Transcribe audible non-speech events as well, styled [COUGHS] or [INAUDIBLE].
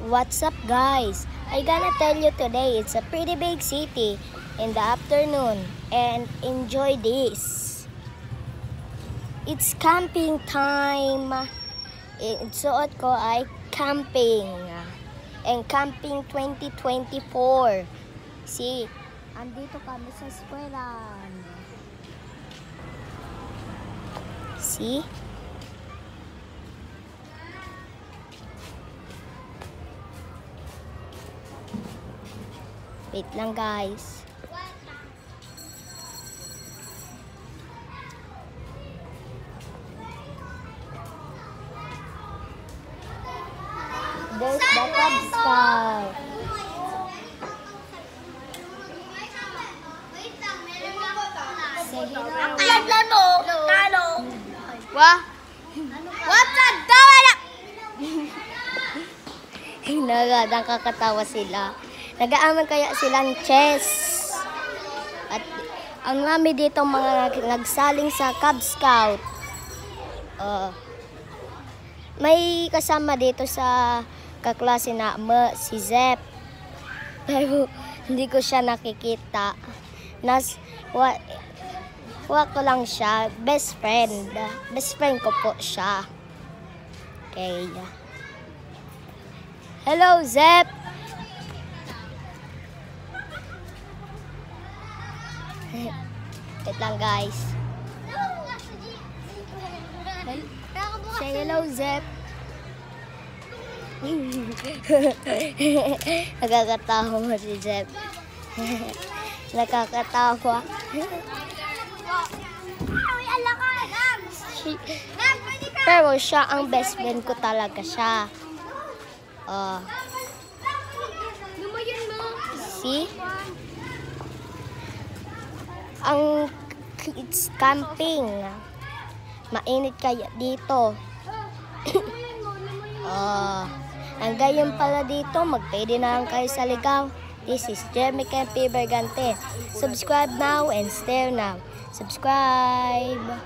What's up guys? I gonna tell you today it's a pretty big city in the afternoon and enjoy this. It's camping time. Suot ko ay camping. And camping 2024. See, andito kami sa eskwelahan. See? Wait lang guys. There's the Cub Scout. Hello. Alam mo, talo. Wah! What's up, Dawala? [LAUGHS] Naga, nakakatawa sila. Nag-aaman kaya silang chess. At ang rami dito mga nagsaling sa Cub Scout. Uh, may kasama dito sa kaklase na mo, si Zep. Pero [LAUGHS] hindi ko siya nakikita. Nas, wa, wa ko lang siya. Best friend. Best friend ko po siya. Okay. Hello, Zep! Wait lang, guys. Say hello, Zep. [LAUGHS] Nakakatawa mo si Zep. [LAUGHS] Nakakatawa. [LAUGHS] Pero siya ang best friend ko talaga siya. Oh, see? Ang it's camping. Mainit kaya dito. Oh, [COUGHS] ang gayon pala dito, magpwede na lang kayo sa ligaw. This is Jeremy Kempi Bergante. Subscribe now and stay now. Subscribe!